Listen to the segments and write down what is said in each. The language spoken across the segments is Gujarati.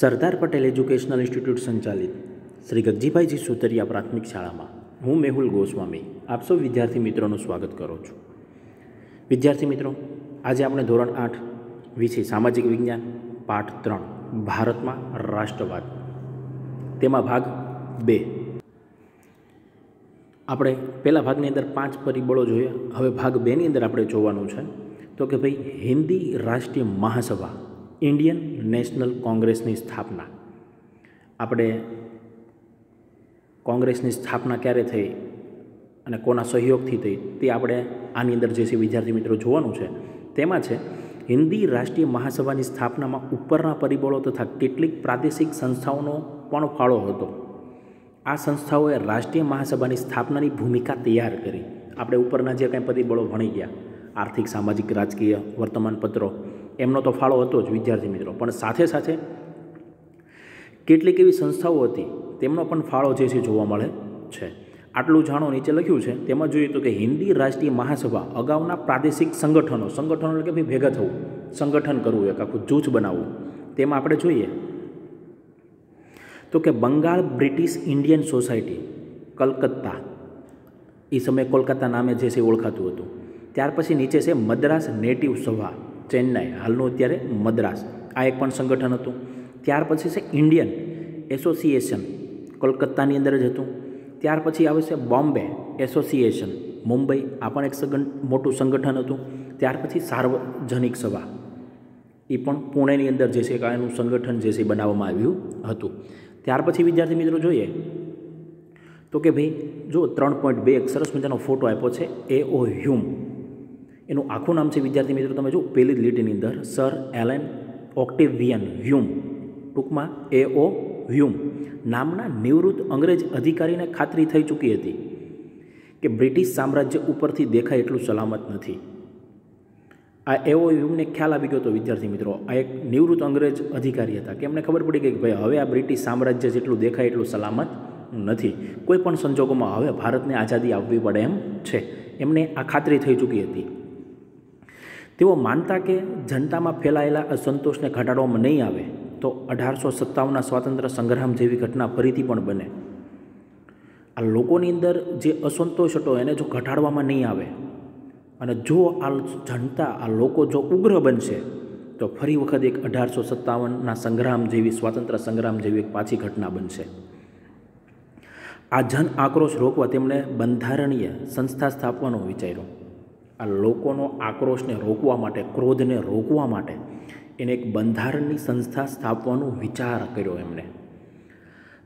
સરદાર પટેલ એજ્યુકેશનલ ઇન્સ્ટિટ્યૂટ સંચાલિત. શ્રી ગગજીભાઈજી સુતરિયા પ્રાથમિક શાળામાં. હું મેહુલ ગોસ્વામી. આપ સૌ વિદ્યાર્થી મિત્રોનું સ્વાગત કરું છું. વિદ્યાર્થી મિત્રો, આજે આપણે ધોરણ આઠ વિષય સામાજિક વિજ્ઞાન, પાઠ ત્રણ, ભારતમાં રાષ્ટ્રવાદ. તેમાં ભાગ બે. આપણે પહેલા ભાગની અંદર પાંચ પરિબળો જોયા. હવે ભાગ બેની અંદર આપણે જોવાનું છે તો કે ભાઈ હિન્દી રાષ્ટ્રીય મહાસભા ઇન્ડિયન નેશનલ કોંગ્રેસની સ્થાપના. આપણે કોંગ્રેસની સ્થાપના ક્યારે થઈ અને કોના સહયોગથી થઈ તે આપણે આની અંદર જે છે વિદ્યાર્થી મિત્રો જોવાનું છે. તેમાં છે, હિન્દી રાષ્ટ્રીય મહાસભાની સ્થાપનામાં ઉપરના પરિબળો તથા કેટલીક પ્રાદેશિક સંસ્થાઓનો પણ ફાળો હતો. આ સંસ્થાઓએ રાષ્ટ્રીય મહાસભાની સ્થાપનાની ભૂમિકા તૈયાર કરી. આપણે ઉપરના જે કંઈ પરિબળો ભણી ગયા, આર્થિક, સામાજિક, રાજકીય, વર્તમાનપત્રો એમનો તો ફાળો હતો જ વિદ્યાર્થી મિત્રો. પણ સાથે સાથે કેટલીક એવી સંસ્થાઓ હતી, તેમનો પણ ફાળો જે છે જોવા મળે છે. આટલું જાણો નીચે લખ્યું છે. તેમાં જોઈએ તો કે હિન્દી રાષ્ટ્રીય મહાસભા અગાઉના પ્રાદેશિક સંગઠનો સંગઠનો એટલે કે ભાઈ ભેગા થવું, સંગઠન કરવું, એક આખું જૂથ બનાવવું. તેમાં આપણે જોઈએ તો કે Bengal British Indian Society, Calcutta એ સમયે કોલકાતા નામે જે છે ઓળખાતું હતું. ત્યાર પછી નીચે છે મદ્રાસ નેટિવ સભા. ચેન્નાઈ, હાલનું અત્યારે મદ્રાસ. આ એક પણ સંગઠન હતું. ત્યાર પછી છે ઇન્ડિયન એસોસિએશન, કોલકાતાની અંદર જ હતું. ત્યાર પછી આવે છે બોમ્બે એસોસિએશન, મુંબઈ. આ પણ એક સગન, મોટું સંગઠન હતું. ત્યાર પછી સાર્વજનિક સભા. એ પણ પુણેની અંદર જે છે એનું સંગઠન જે છે બનાવવામાં આવ્યું હતું. ત્યાર પછી, વિદ્યાર્થી મિત્રો, જોઈએ. તો કે ભાઈ, જો ત્રણ પોઈન્ટ બે એક સરસ મજાનો ફોટો આપ્યો છે એ ઓ હ્યુમ એનું આખું નામ છે વિદ્યાર્થી મિત્રો તમે જો પહેલી લીટીની અંદર સર એલેન ઓક્ટેવિયન હ્યુમ, ટૂંકમાં એ ઓ હ્યુમ નામના નિવૃત્ત અંગ્રેજ અધિકારીને ખાતરી થઈ ચૂકી હતી કે બ્રિટિશ સામ્રાજ્ય ઉપરથી દેખાય એટલું સલામત નથી. આ એવો હ્યુમને ખ્યાલ આવી ગયો હતો વિદ્યાર્થી મિત્રો. આ એક નિવૃત્ત અંગ્રેજ અધિકારી હતા કે એમને ખબર પડી ગઈ કે ભાઈ હવે આ બ્રિટિશ સામ્રાજ્ય જેટલું દેખાય એટલું સલામત નથી. કોઈ પણ સંજોગોમાં હવે ભારતને આઝાદી આપવી પડે એમ છે. એમને આ ખાતરી થઈ ચૂકી હતી. તેઓ માનતા કે જનતામાં ફેલાયેલા અસંતોષને ઘટાડવામાં નહીં આવે, તો અઢારસો સત્તાવનના સ્વાતંત્ર્ય સંગ્રામ જેવી ઘટના ફરીથી પણ બને. આ લોકોની અંદર જે અસંતોષ હતો એને જો ઘટાડવામાં નહીં આવે, અને જો આ જનતા, આ લોકો જો ઉગ્ર બનશે, તો ફરી વખત એક અઢારસો સત્તાવનના સંગ્રામ જેવી, સ્વાતંત્ર્ય સંગ્રામ જેવી એક પાછી ઘટના બનશે. આ જન આક્રોશ રોકવા તેમણે બંધારણીય સંસ્થા સ્થાપવાનો વિચાર્યો. આ લોકોનો આક્રોશને રોકવા માટે, ક્રોધને રોકવા માટે એને એક બંધારણની સંસ્થા સ્થાપવાનો વિચાર કર્યો એમણે.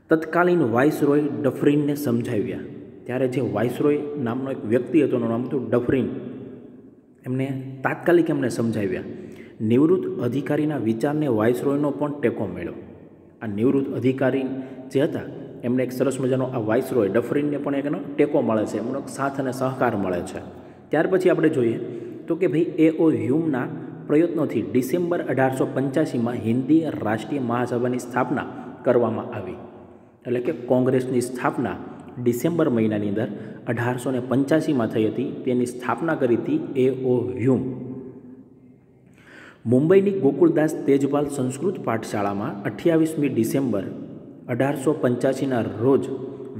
તત્કાલીન વાઇસરોય ડફરીનને સમજાવ્યા. ત્યારે જે વાઇસરોય નામનો એક વ્યક્તિ હતો, એનું નામ હતું ડફરીન. એમને તાત્કાલિક એમને સમજાવ્યા. નિવૃત્ત અધિકારીના વિચારને વાઇસરોયનો પણ ટેકો મળ્યો. આ નિવૃત્ત અધિકારી જે હતા, એમને એક સરસ મજાનો આ વાઇસરોય ડફરીનને પણ એકનો ટેકો મળે છે, એમનો સાથ અને સહકાર મળે છે. ત્યાર પછી આપણે જોઈએ તો કે ભાઈ એ ઓ હ્યુમના પ્રયત્નોથી ડિસેમ્બર અઢારસો પંચ્યાસીમાં હિન્દી રાષ્ટ્રીય મહાસભાની સ્થાપના કરવામાં આવી. એટલે કે કોંગ્રેસની સ્થાપના ડિસેમ્બર મહિનાની અંદર અઢારસો ને પંચ્યાસીમાં થઈ હતી. તેની સ્થાપના કરી હતી એ ઓ હ્યુમ મુંબઈની ગોકુળદાસ તેજપાલ સંસ્કૃત પાઠશાળામાં અઠ્યાવીસમી ડિસેમ્બર અઢારસો પંચ્યાસીના રોજ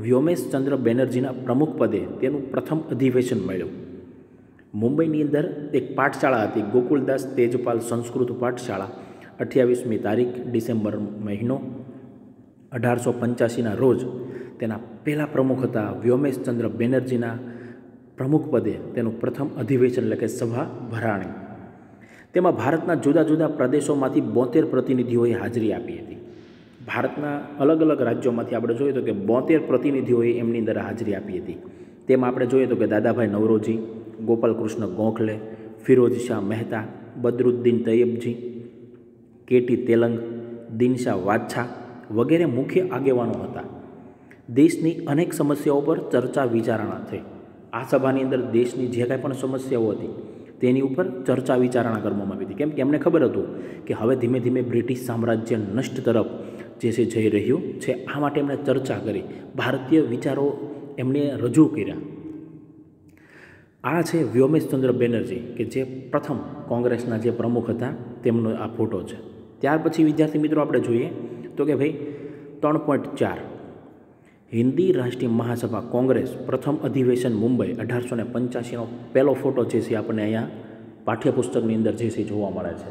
વ્યોમેશચંદ્ર બેનર્જીના પ્રમુખ પદે તેનું પ્રથમ અધિવેશન મળ્યું. મુંબઈની અંદર એક પાઠશાળા હતી, ગોકુલદાસ તેજપાલ સંસ્કૃત પાઠશાળા. અઠ્યાવીસમી તારીખ ડિસેમ્બર મહિનો, અઢારસો પંચ્યાસીના રોજ તેના પહેલાં પ્રમુખ હતા વ્યોમેશચંદ્ર બેનર્જીના પ્રમુખ પદે તેનું પ્રથમ અધિવેશન એટલે કે સભા ભરાણી. તેમાં ભારતના જુદા જુદા પ્રદેશોમાંથી બોતેર પ્રતિનિધિઓએ હાજરી આપી હતી. ભારતના અલગ અલગ રાજ્યોમાંથી આપણે જોઈએ તો કે બોતેર પ્રતિનિધિઓએ એમની અંદર હાજરી આપી હતી. તેમાં આપણે જોઈએ તો કે દાદાભાઈ નવરોજી ગોપાલકૃષ્ણ ગોખલે, ફિરોજ શાહ મહેતા, બદરુદ્દીન તૈયબજી, કેટી તેલંગ, દિનશા વાછા વગેરે મુખ્ય આગેવાનો હતા. દેશની અનેક સમસ્યાઓ પર ચર્ચા વિચારણા થઈ. આ સભાની અંદર દેશની જે કાંઈ પણ સમસ્યાઓ હતી, તેની ઉપર ચર્ચા વિચારણા કરવામાં આવી હતી. કેમ કે એમને ખબર હતું કે હવે ધીમે ધીમે બ્રિટિશ સામ્રાજ્ય નષ્ટ તરફ જે છે જઈ રહ્યું છે, આ માટે એમણે ચર્ચા કરી. ભારતીય વિચારો એમણે રજૂ કર્યા. આ છે વ્યોમેશચંદ્ર બેનર્જી કે જે પ્રથમ કોંગ્રેસના જે પ્રમુખ હતા, તેમનો આ ફોટો છે. ત્યાર પછી વિદ્યાર્થી મિત્રો આપણે જોઈએ તો કે ભાઈ ત્રણ પોઈન્ટ ચાર. હિન્દી રાષ્ટ્રીય મહાસભા કોંગ્રેસ પ્રથમ અધિવેશન મુંબઈ અઢારસો ને પંચ્યાસીનો પહેલો ફોટો જે છે આપણને અહીંયા પાઠ્યપુસ્તકની અંદર જે છે જોવા મળે છે.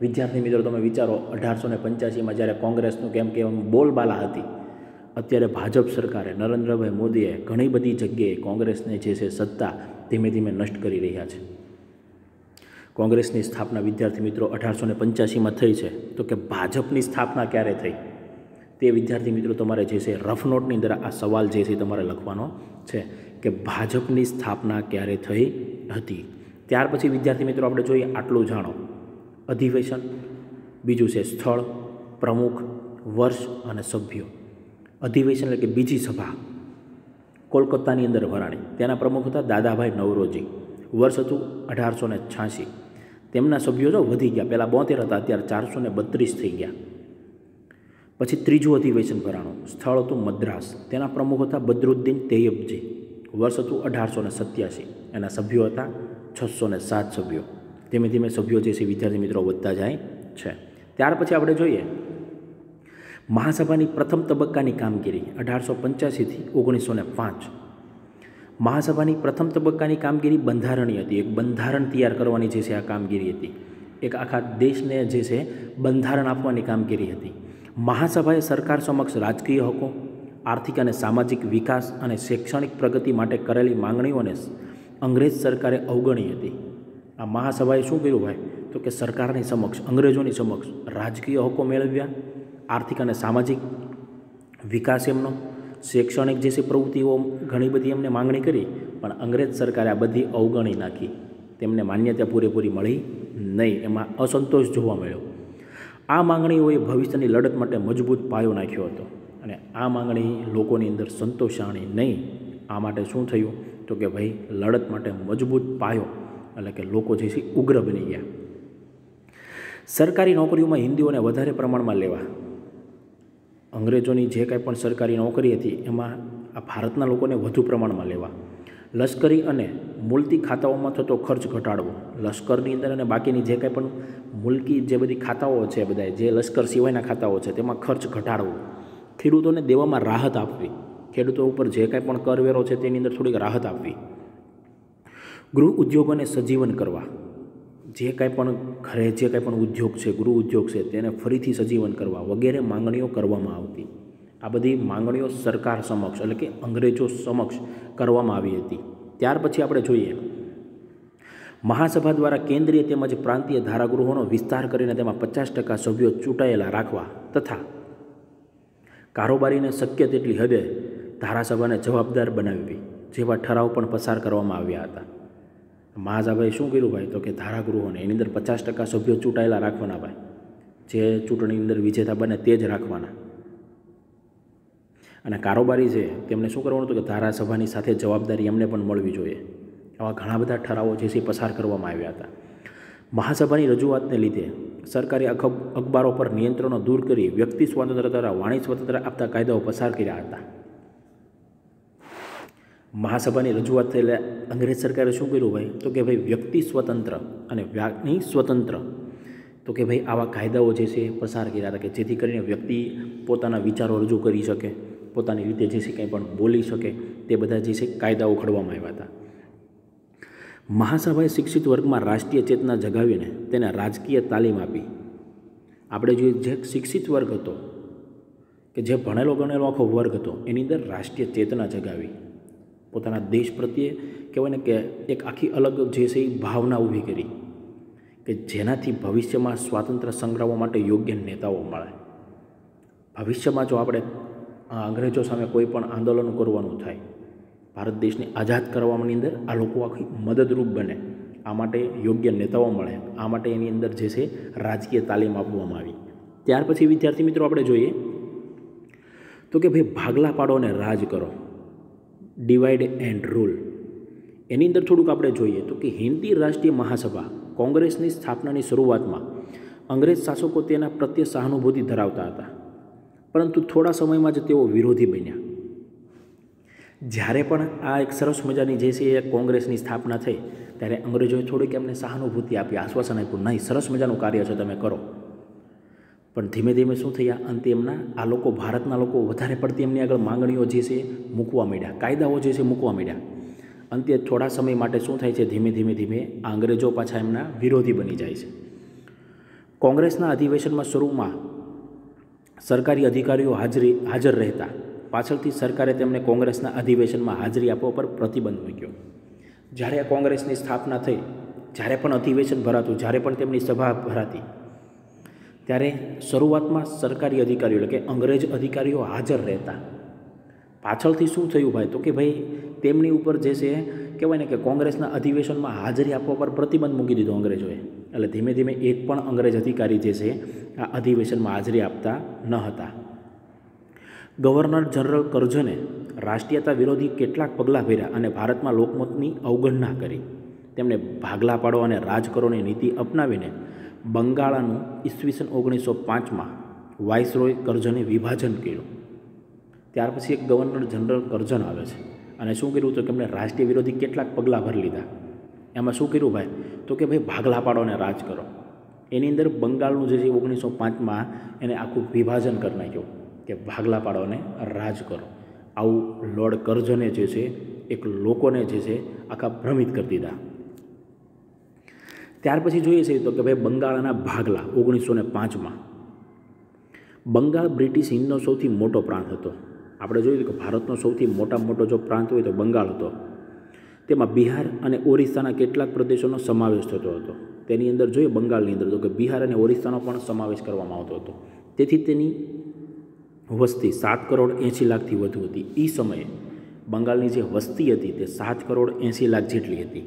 વિદ્યાર્થી મિત્રો, તમે વિચારો, અઢારસો ને પંચ્યાસીમાં જ્યારે કોંગ્રેસનું કેમ કે બોલબાલા હતી અત્યારે ભાજપ સરકારે નરેન્દ્રભાઈ મોદીએ ઘણી બધી જગ્યાએ કોંગ્રેસને જે છે સત્તા ધીમે ધીમે નષ્ટ કરી રહ્યા છે. કોંગ્રેસની સ્થાપના વિદ્યાર્થી મિત્રો અઢારસો ને પંચ્યાસીમાં થઈ છે. તો કે ભાજપની સ્થાપના ક્યારે થઈ? તે વિદ્યાર્થી મિત્રો તમારે જે છે રફ નોટની અંદર આ સવાલ જે છે તમારે લખવાનો છે કે ભાજપની સ્થાપના ક્યારે થઈ હતી? ત્યાર પછી વિદ્યાર્થી મિત્રો આપણે જોઈએ આટલું જાણો. અધિવેશન, બીજું છે સ્થળ, પ્રમુખ, વર્ષ અને સભ્યો. અધિવેશન એટલે કે બીજી સભા કોલકાતાની અંદર ભરાણી તેના પ્રમુખ હતા દાદાભાઈ નવરોજી. વર્ષ હતું અઢારસો ને છ્યાસી. તેમના સભ્યો જો વધી ગયા. પહેલાં બોતેર હતા, અત્યારે ચારસો ને બત્રીસ થઈ ગયા. પછી ત્રીજું અધિવેશન ભરાણું સ્થળ હતું મદ્રાસ. તેના પ્રમુખ હતા બદરુદ્દીન તૈયબજી. વર્ષ હતું અઢારસો ને સત્યાસી. એના સભ્યો હતા છસો ને સાત સભ્યો. ધીમે ધીમે સભ્યો જે છે વિદ્યાર્થી મિત્રો વધતા જાય છે. ત્યાર પછી આપણે જોઈએ મહાસભાની પ્રથમ તબક્કાની કામગીરી અઢારસો પંચ્યાસીથી ઓગણીસો ને પાંચ. મહાસભાની પ્રથમ તબક્કાની કામગીરી બંધારણીય હતી. એક બંધારણ તૈયાર કરવાની જે છે આ કામગીરી હતી. એક આખા દેશને જે છે બંધારણ આપવાની કામગીરી હતી. મહાસભાએ સરકાર સમક્ષ રાજકીય હકો, આર્થિક અને સામાજિક વિકાસ અને શૈક્ષણિક પ્રગતિ માટે કરેલી માંગણીઓને અંગ્રેજ સરકારે અવગણી હતી. આ મહાસભાએ શું કર્યું ભાઈ? તો કે સરકારની સમક્ષ, અંગ્રેજોની સમક્ષ રાજકીય હકો મેળવ્યા આર્થિક અને સામાજિક વિકાસ એમનો, શૈક્ષણિક જે છે પ્રવૃત્તિઓ ઘણી બધી એમને માંગણી કરી, પણ અંગ્રેજ સરકારે આ બધી અવગણી નાખી. તેમને માન્યતા પૂરેપૂરી મળી નહીં, એમાં અસંતોષ જોવા મળ્યો. આ માંગણીઓએ ભવિષ્યની લડત માટે મજબૂત પાયો નાખ્યો હતો અને આ માંગણી લોકોની અંદર સંતોષાણી નહીં. આ માટે શું થયું? તો કે ભાઈ, લડત માટે મજબૂત પાયો, એટલે કે લોકો જે છે ઉગ્ર બની ગયા. સરકારી નોકરીઓમાં હિન્દીઓને વધારે પ્રમાણમાં લેવા અંગ્રેજોની જે કાંઈ પણ સરકારી નોકરી હતી, એમાં આ ભારતના લોકોને વધુ પ્રમાણમાં લેવા. લશ્કરી અને મુલકી ખાતાઓમાં થતો ખર્ચ ઘટાડવો. લશ્કરની અંદર અને બાકીની જે કાંઈ પણ મુલકી જે બધી ખાતાઓ છે બધા જે લશ્કર સિવાયના ખાતાઓ છે, તેમાં ખર્ચ ઘટાડવો. ખેડૂતોને દેવામાં રાહત આપવી. ખેડૂતો ઉપર જે કાંઈ પણ કરવેરો છે, તેની અંદર થોડીક રાહત આપવી. ગૃહ ઉદ્યોગોને સજીવન કરવા. જે કાંઈ પણ ઘરે જે કાંઈ પણ ઉદ્યોગ છે, ગૃહ ઉદ્યોગ છે, તેને ફરીથી સજીવન કરવા વગેરે માંગણીઓ કરવામાં આવતી. આ બધી માંગણીઓ સરકાર સમક્ષ એટલે કે અંગ્રેજો સમક્ષ કરવામાં આવી હતી. ત્યાર પછી આપણે જોઈએ. મહાસભા દ્વારા કેન્દ્રીય તેમજ પ્રાંતીય ધારાગૃહોનો વિસ્તાર કરીને તેમાં પચાસ ટકા સભ્યો ચૂંટાયેલા રાખવા તથા કારોબારીને શક્ય તેટલી હદે ધારાસભાને જવાબદાર બનાવવી જેવા ઠરાવ પણ પસાર કરવામાં આવ્યા હતા. મહાસભાએ શું કર્યું ભાઈ? તો કે ધારાગૃહોને, એની અંદર પચાસ ટકા સભ્યો ચૂંટાયેલા રાખવાના ભાઈ. જે ચૂંટણીની અંદર વિજેતા બને તે જ રાખવાના. અને કારોબારી છે, તેમને શું કરવાનું હતું કે ધારાસભાની સાથે જવાબદારી એમને પણ મળવી જોઈએ. આવા ઘણા બધા ઠરાવો જે છે પસાર કરવામાં આવ્યા હતા. મહાસભાની રજૂઆતને લીધે સરકારે અખબારો પર નિયંત્રણો દૂર કરી વ્યક્તિ સ્વતંત્રતા, વાણી સ્વતંત્રતા આપતા કાયદાઓ પસાર કર્યા હતા. મહાસભાની રજૂઆત થયેલા અંગ્રેજ સરકારે શું કર્યું ભાઈ? તો કે ભાઈ વ્યક્તિ સ્વતંત્ર અને વાણી સ્વતંત્ર. તો કે ભાઈ આવા કાયદાઓ જે છે પસાર કર્યા હતા કે જેથી કરીને વ્યક્તિ પોતાના વિચારો રજૂ કરી શકે, પોતાની રીતે જે છે કંઈ પણ બોલી શકે, તે બધા જે છે કાયદાઓ ઘડવામાં આવ્યા હતા. મહાસભાએ શિક્ષિત વર્ગમાં રાષ્ટ્રીય ચેતના જગાવીને તેને રાજકીય તાલીમ આપી. આપણે જોઈએ જે શિક્ષિત વર્ગ હતો કે જે ભણેલો ગણેલો આખો વર્ગ હતો, એની અંદર રાષ્ટ્રીય ચેતના જગાવી. પોતાના દેશ પ્રત્યે કહેવાય ને કે એક આખી અલગ જે છે એ ભાવના ઊભી કરી કે જેનાથી ભવિષ્યમાં સ્વાતંત્ર્ય સંગ્રામો માટે યોગ્ય નેતાઓ મળે. ભવિષ્યમાં જો આપણે અંગ્રેજો સામે કોઈ પણ આંદોલન કરવાનું થાય, ભારત દેશને આઝાદ કરવાની અંદર આ લોકો આખી મદદરૂપ બને, આ માટે યોગ્ય નેતાઓ મળે, આ માટે એની અંદર જે છે રાજકીય તાલીમ આપવામાં આવી. ત્યાર પછી વિદ્યાર્થી મિત્રો આપણે જોઈએ તો કે ભાઈ ભાગલા પાડો અને રાજ કરો. ડિવાઈડ એન્ડ રૂલ એની અંદર થોડુંક આપણે જોઈએ તો કે હિન્દી રાષ્ટ્રીય મહાસભા કોંગ્રેસની સ્થાપનાની શરૂઆતમાં અંગ્રેજ શાસકો તેના પ્રત્યે સહાનુભૂતિ ધરાવતા હતા. પરંતુ થોડા સમયમાં જ તેઓ વિરોધી બન્યા. જ્યારે પણ આ એક સરસ મજાની જે છે એ કોંગ્રેસની સ્થાપના થઈ, ત્યારે અંગ્રેજોએ થોડીક એમને સહાનુભૂતિ આપી, આશ્વાસન આપ્યું, નહીં, સરસ મજાનું કાર્ય છે, તમે કરો. પણ ધીમે ધીમે શું થયા? અંતે એમના આ લોકો, ભારતના લોકો વધારે પડતી એમની આગળ માંગણીઓ જે છે મૂકવા માંડ્યા. કાયદાઓ જે છે મૂકવા માંડ્યા. અંતે થોડા સમય માટે શું થાય છે? ધીમે ધીમે ધીમે આ અંગ્રેજો પાછા એમના વિરોધી બની જાય છે. કોંગ્રેસના અધિવેશનમાં શરૂમાં સરકારી અધિકારીઓ હાજરી, હાજર રહેતા. પાછળથી સરકારે તેમને કોંગ્રેસના અધિવેશનમાં હાજરી આપવા પર પ્રતિબંધ મૂક્યો. જ્યારે આ કોંગ્રેસની સ્થાપના થઈ, જ્યારે પણ અધિવેશન ભરાતું, જ્યારે પણ તેમની સભા ભરાતી ત્યારે શરૂઆતમાં સરકારી અધિકારીઓ, એટલે કે અંગ્રેજ અધિકારીઓ હાજર રહેતા. પાછળથી શું થયું ભાઈ? તો કે ભાઈ, તેમની ઉપર જે છે, કહેવાય ને કે કોંગ્રેસના અધિવેશનમાં હાજરી આપવા પર પ્રતિબંધ મૂકી દીધો અંગ્રેજોએ. એટલે ધીમે ધીમે એક પણ અંગ્રેજ અધિકારી જે છે, આ અધિવેશનમાં હાજરી આપતા ન હતા. ગવર્નર જનરલ કરજને રાષ્ટ્રીયતા વિરોધી કેટલાક પગલાં ભર્યા અને ભારતમાં લોકમતની અવગણના કરી. તેમણે ભાગલા પાડો અને રાજ કરોની નીતિ અપનાવીને બંગાળાનું ઈસવીસન ઓગણીસો પાંચમાં વાઇસરોય કરજને વિભાજન કર્યું. ત્યાર પછી એક ગવર્નર જનરલ કરજન આવે છે. અને શું કર્યું તો કે એમણે રાષ્ટ્રીય વિરોધી કેટલાક પગલાં ભરી લીધા. એમાં શું કર્યું ભાઈ? તો કે ભાઈ ભાગલા પાડો અને રાજ કરો. એની અંદર બંગાળનું જે છે ઓગણીસો પાંચમાં એને આખું વિભાજન કરી નાખ્યું કે ભાગલા પાડો અને રાજ કરો. આવું લોર્ડ કરજને જે છે એક લોકોને જે છે આખા ભ્રમિત કરી દીધા. ત્યાર પછી જોઈએ છે તો કે ભાઈ બંગાળના ભાગલા ઓગણીસો ને પાંચમાં. બંગાળ બ્રિટિશ હિંદનો સૌથી મોટો પ્રાંત હતો. આપણે જોયું કે ભારતનો સૌથી મોટા મોટો જો પ્રાંત હોય તો બંગાળ હતો. તેમાં બિહાર અને ઓરિસ્સાના કેટલાક પ્રદેશોનો સમાવેશ થતો હતો. તેની અંદર જોઈએ બંગાળની અંદર તો કે બિહાર અને ઓરિસ્સાનો પણ સમાવેશ કરવામાં આવતો હતો. તેથી તેની વસ્તી સાત કરોડ એંશી લાખથી વધુ હતી. એ સમયે બંગાળની જે વસ્તી હતી તે સાત કરોડ એંશી લાખ જેટલી હતી.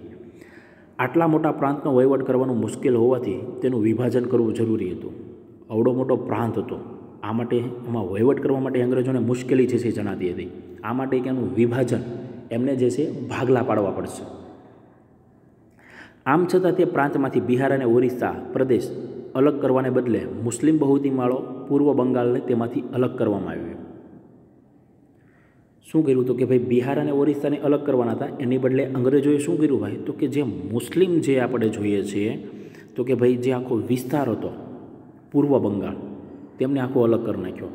આટલા મોટા પ્રાંતનો વહીવટ કરવાનું મુશ્કેલ હોવાથી તેનું વિભાજન કરવું જરૂરી હતું. અવડો મોટો પ્રાંત હતો. આ માટે એમાં વહીવટ કરવા માટે અંગ્રેજોને મુશ્કેલી છે જણાતી હતી. આ માટે કે એનું વિભાજન એમને જે છે ભાગલા પાડવા પડશે. આમ છતાં તે પ્રાંતમાંથી બિહાર અને ઓરિસ્સા પ્રદેશ અલગ કરવાને બદલે મુસ્લિમ બહુતિમાળો પૂર્વ બંગાળને તેમાંથી અલગ કરવામાં આવ્યો. શું કર્યું તો કે ભાઈ બિહાર અને ઓરિસ્સાને અલગ કરવાના હતા? એની બદલે અંગ્રેજોએ શું કર્યું ભાઈ? તો કે જે મુસ્લિમ જે આપણે જોઈએ છીએ, તો કે ભાઈ જે આખો વિસ્તાર હતો, પૂર્વ બંગાળ, તેમને આખો અલગ કરી નાખ્યો.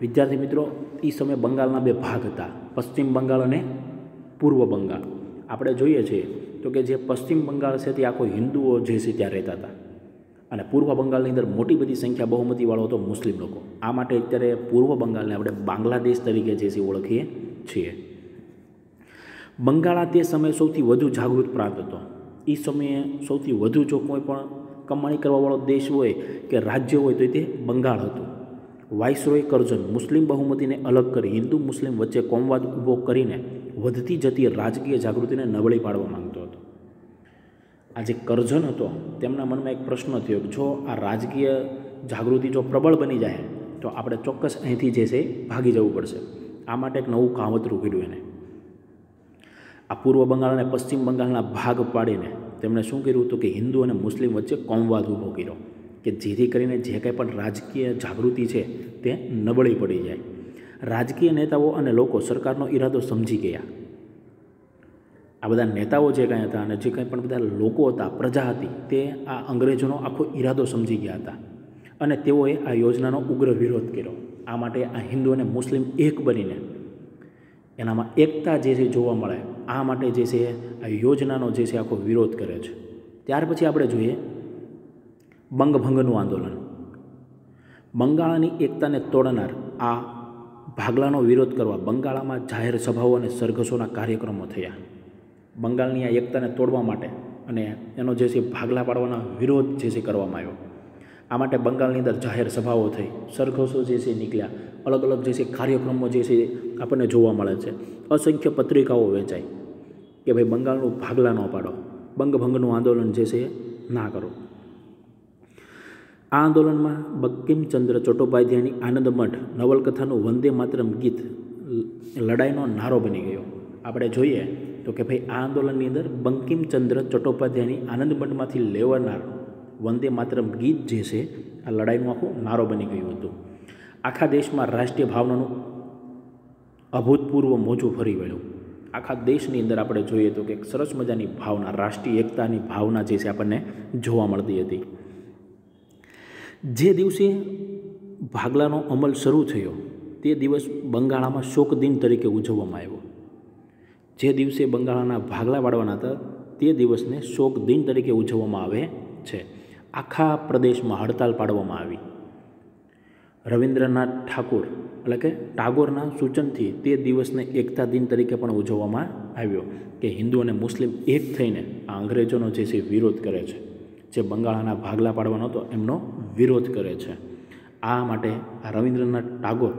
વિદ્યાર્થી મિત્રો એ સમયે બંગાળના બે ભાગ હતા, પશ્ચિમ બંગાળ અને પૂર્વ બંગાળ. આપણે જોઈએ છીએ, તો કે જે પશ્ચિમ બંગાળ છે તે આખો હિન્દુઓ જે છે ત્યાં રહેતા હતા. અને પૂર્વ બંગાળની અંદર મોટી બધી સંખ્યા બહુમતીવાળો હતો મુસ્લિમ લોકો. આ માટે અત્યારે પૂર્વ બંગાળને આપણે બાંગ્લાદેશ તરીકે જે છે ઓળખીએ. છીએ. બંગાળા તે સમયે સૌથી વધુ જાગૃત પ્રાંત હતો. એ સમયે સૌથી વધુ જો કોઈ પણ કમાણી કરવાવાળો દેશ હોય કે રાજ્ય હોય તો તે બંગાળ હતું. વાઇસરોય કરજન મુસ્લિમ બહુમતીને અલગ કરી હિન્દુ મુસ્લિમ વચ્ચે કોમવાદ ઊભો કરીને વધતી જતી રાજકીય જાગૃતિને નબળી પાડવા માંગતો હતો. આ જે કરજન હતો તેમના મનમાં એક પ્રશ્ન થયો કે જો આ રાજકીય જાગૃતિ જો પ્રબળ બની જાય તો આપણે ચોક્કસ અહીંથી જે છે ભાગી જવું પડશે. આ માટે એક નવું કાવતરું કર્યું એને. આ પૂર્વ બંગાળ અને પશ્ચિમ બંગાળના ભાગ પાડીને તેમણે શું કર્યું હતું કે હિન્દુ અને મુસ્લિમ વચ્ચે કોમવાદ ઊભો કર્યો કે જેથી કરીને જે કંઈ પણ રાજકીય જાગૃતિ છે તે નબળી પડી જાય. રાજકીય નેતાઓ અને લોકો સરકારનો ઈરાદો સમજી ગયા. આ બધા નેતાઓ જે કાંઈ હતા અને જે કંઈ પણ બધા લોકો હતા, પ્રજા હતી, તે આ અંગ્રેજોનો આખો ઈરાદો સમજી ગયા હતા અને તેઓએ આ યોજનાનો ઉગ્ર વિરોધ કર્યો. આ માટે આ હિન્દુ અને મુસ્લિમ એક બનીને એનામાં એકતા જે છે જોવા મળે, આ માટે જે છે આ યોજનાનો જે છે આખો વિરોધ કરે છે. ત્યાર પછી આપણે જોઈએ બંગભંગનું આંદોલન. બંગાળાની એકતાને તોડનાર આ ભાગલાનો વિરોધ કરવા બંગાળામાં જાહેર સભાઓ અને સરઘસોના કાર્યક્રમો થયા. બંગાળની આ એકતાને તોડવા માટે અને એનો જે છે ભાગલા પાડવાનો વિરોધ જે છે કરવામાં આવ્યો. આ માટે બંગાળની અંદર જાહેર સભાઓ થઈ. સરઘસો જે છે નીકળ્યા. અલગ અલગ જે છે કાર્યક્રમો જે છે આપણને જોવા મળે છે. અસંખ્ય પત્રિકાઓ વેચાય કે ભાઈ બંગાળનું ભાગલા ન પાડો. બંગભંગનું આંદોલન જે છે ના કરો. આ આંદોલનમાં બંકિમચંદ્ર ચટ્ટોપાધ્યાયની આનંદ મઠ નવલકથાનું વંદે માતરમ ગીત લડાઈનો નારો બની ગયો. આપણે જોઈએ તો કે ભાઈ આ આંદોલનની અંદર બંકિમચંદ્ર ચટ્ટોપાધ્યાયની આનંદ મઠમાંથી લેવાનાર વંદે માતરમ ગીત જે છે, આ લડાઈનું આખું નારો બની ગયું હતું. આખા દેશમાં રાષ્ટ્રીય ભાવનાનું અભૂતપૂર્વ મોજું ફરી વળ્યું. આખા દેશની અંદર આપણે જોઈએ તો કે સરસ મજાની ભાવના, રાષ્ટ્રીય એકતાની ભાવના જે છે આપણને જોવા મળતી હતી. જે દિવસે ભાગલાનો અમલ શરૂ થયો, તે દિવસ બંગાળામાં શોક દિન તરીકે ઉજવવામાં આવ્યો. જે દિવસે બંગાળાના ભાગલા વાળવાના હતા, તે દિવસને શોક દિન તરીકે ઉજવવામાં આવે છે. આખા પ્રદેશમાં હડતાલ પાડવામાં આવી. રવિન્દ્રનાથ ઠાકુર, એટલે કે ટાગોરના સૂચનથી તે દિવસને એકતા દિન તરીકે પણ ઉજવવામાં આવ્યો કે હિન્દુ અને મુસ્લિમ એક થઈને આ અંગ્રેજોનો જે છે વિરોધ કરે છે, જે બંગાળાના ભાગલા પાડવાનો હતો એમનો વિરોધ કરે છે. આ માટે આ રવિન્દ્રનાથ ટાગોર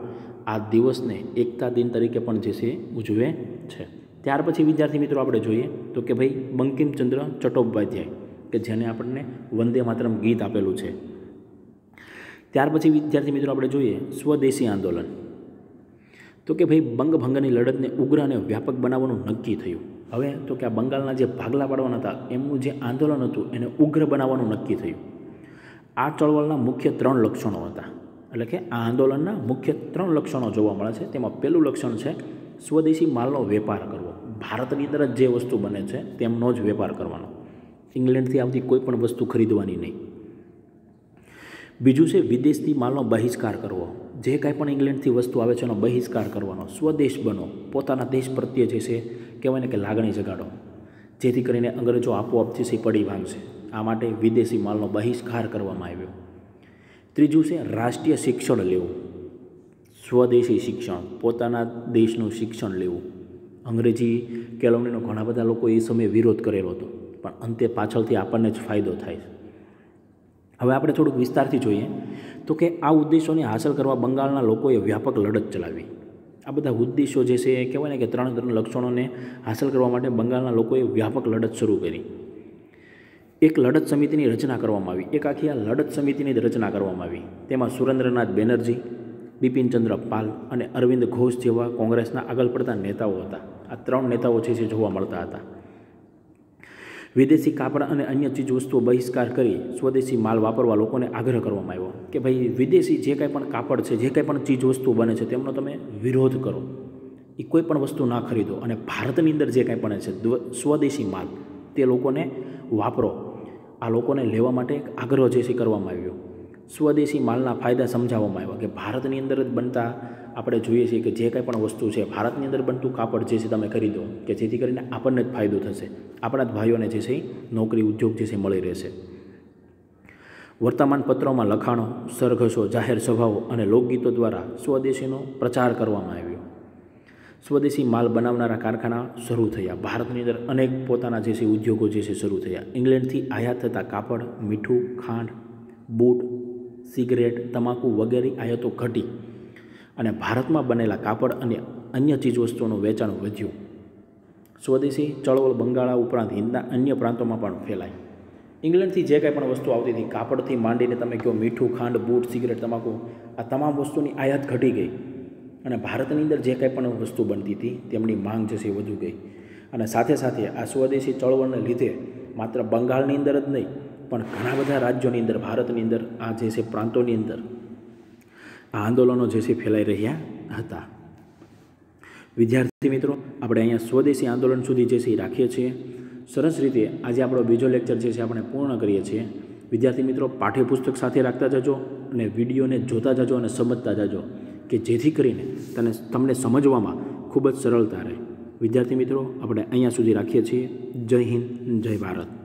આ દિવસને એકતા દિન તરીકે પણ જે છે ઉજવે છે. ત્યાર પછી વિદ્યાર્થી મિત્રો આપણે જોઈએ તો કે ભાઈ બંકિમચંદ્ર ચટ્ટોપાધ્યાય કે જેને આપણને વંદે માતરમ ગીત આપેલું છે. ત્યાર પછી વિદ્યાર્થી મિત્રો આપણે જોઈએ સ્વદેશી આંદોલન. તો કે ભાઈ બંગભંગની લડતને ઉગ્ર અને વ્યાપક બનાવવાનું નક્કી થયું. હવે તો કે આ બંગાળના જે ભાગલા પાડવાના હતા, એમનું જે આંદોલન હતું એને ઉગ્ર બનાવવાનું નક્કી થયું. આ ચળવળના મુખ્ય ત્રણ લક્ષણો હતા. એટલે કે આ આંદોલનના મુખ્ય ત્રણ લક્ષણો જોવા મળે છે. તેમાં પહેલું લક્ષણ છે સ્વદેશી માલનો વેપાર કરવો. ભારતની અંદર જ જે વસ્તુ બને છે, તેમનો જ વેપાર કરવાનો. ઇંગ્લેન્ડથી આવતી કોઈ પણ વસ્તુ ખરીદવાની નહીં. બીજું છે વિદેશથી માલનો બહિષ્કાર કરવો. જે કાંઈ પણ ઇંગ્લેન્ડથી વસ્તુ આવે છે એનો બહિષ્કાર કરવાનો. સ્વદેશ બનો. પોતાના દેશ પ્રત્યે જે છે કહેવાય ને કે લાગણી જગાડો. જેથી કરીને અંગ્રેજો આપોઆપ જે છે પડી ભાંગશે આ માટે વિદેશી માલનો બહિષ્કાર કરવામાં આવ્યો. ત્રીજું છે રાષ્ટ્રીય શિક્ષણ લેવું. સ્વદેશી શિક્ષણ. પોતાના દેશનું શિક્ષણ લેવું. અંગ્રેજી કેળવણીનો ઘણા બધા લોકો એ સમયે વિરોધ કરેલો હતો. પણ અંતે પાછળથી આપણને જ ફાયદો થાય હવે આપણે થોડુંક વિસ્તારથી જોઈએ તો કે આ ઉદ્દેશોને હાંસલ કરવા બંગાળના લોકોએ વ્યાપક લડત ચલાવી. આ બધા ઉદ્દેશો જે છે કહેવાય ને કે ત્રણ ત્રણ લક્ષણોને હાંસલ કરવા માટે બંગાળના લોકોએ વ્યાપક લડત શરૂ કરી. એક લડત સમિતિની રચના કરવામાં આવી. એક આખી આ લડત સમિતિની રચના કરવામાં આવી. તેમાં સુરેન્દ્રનાથ બેનર્જી બિપિનચંદ્ર પાલ અને અરવિંદ ઘોષ જેવા કોંગ્રેસના આગળ પડતા નેતાઓ હતા. આ ત્રણ નેતાઓ છે જે જોવા મળતા હતા. વિદેશી કાપડ અને અન્ય ચીજવસ્તુઓ બહિષ્કાર કરી સ્વદેશી માલ વાપરવા લોકોને આગ્રહ કરવામાં આવ્યો કે ભાઈ, વિદેશી જે કાંઈ પણ કાપડ છે, જે કાંઈ પણ ચીજવસ્તુ બને છે, તેમનો તમે વિરોધ કરો. એ કોઈ પણ વસ્તુ ના ખરીદો અને ભારતની અંદર જે કાંઈ પણ છે સ્વદેશી માલ, તે લોકોને વાપરો. આ લોકોને લેવા માટે એક આગ્રહ જે છે કરવામાં આવ્યો. સ્વદેશી માલના ફાયદા સમજાવવામાં આવ્યા કે ભારતની અંદર જ બનતા આપણે જોઈએ છીએ કે જે કંઈ પણ વસ્તુ છે, ભારતની અંદર બનતું કાપડ જે છે તમે ખરીદો કે જેથી કરીને આપણને જ ફાયદો થશે. આપણા જ ભાઈઓને જે છે નોકરી, ઉદ્યોગ જે છે મળી રહેશે. વર્તમાન પત્રોમાં લખાણો, સરઘસો, જાહેર સભાઓ અને લોકગીતો દ્વારા સ્વદેશીનો પ્રચાર કરવામાં આવ્યો. સ્વદેશી માલ બનાવનારા કારખાના શરૂ થયા. ભારતની અંદર અનેક પોતાના જે છે ઉદ્યોગો જે છે શરૂ થયા. ઇંગ્લેન્ડથી આયાત થતા કાપડ, મીઠું, ખાંડ, બૂટ સિગરેટ, તમાકુ વગેરે આયાતો ઘટી. અને ભારતમાં બનેલા કાપડ અને અન્ય ચીજવસ્તુઓનું વેચાણ વધ્યું. સ્વદેશી ચળવળ બંગાળા ઉપરાંત હિંદના અન્ય પ્રાંતોમાં પણ ફેલાઈ. ઇંગ્લેન્ડથી જે કાંઈ પણ વસ્તુ આવતી હતી, કાપડથી માંડીને તમે કહો મીઠું, ખાંડ, બૂટ, સિગરેટ, તમાકુ, આ તમામ વસ્તુની આયાત ઘટી ગઈ. અને ભારતની અંદર જે કાંઈ પણ વસ્તુ બનતી હતી, તેમની માંગ જે છે વધુ ગઈ. અને સાથે સાથે આ સ્વદેશી ચળવળને લીધે માત્ર બંગાળની અંદર જ નહીં પણ ઘણા બધા રાજ્યોની અંદર, ભારતની અંદર, આ જે છે પ્રાંતોની અંદર આ આંદોલનો જે છે ફેલાઈ રહ્યા હતા. વિદ્યાર્થી મિત્રો, આપણે અહીંયા સ્વદેશી આંદોલન સુધી જે છે એ રાખીએ છીએ. સરસ રીતે આજે આપણો બીજો લેક્ચર જે છે આપણે પૂર્ણ કરીએ છીએ. વિદ્યાર્થી મિત્રો, પાઠ્યપુસ્તક સાથે રાખતા જજો અને વિડીયોને જોતા જજો અને સમજતા જજો કે જેથી કરીને તને તમને સમજવામાં ખૂબ જ સરળતા રહે. વિદ્યાર્થી મિત્રો, આપણે અહીંયા સુધી રાખીએ છીએ. જય હિન્દ, જય ભારત.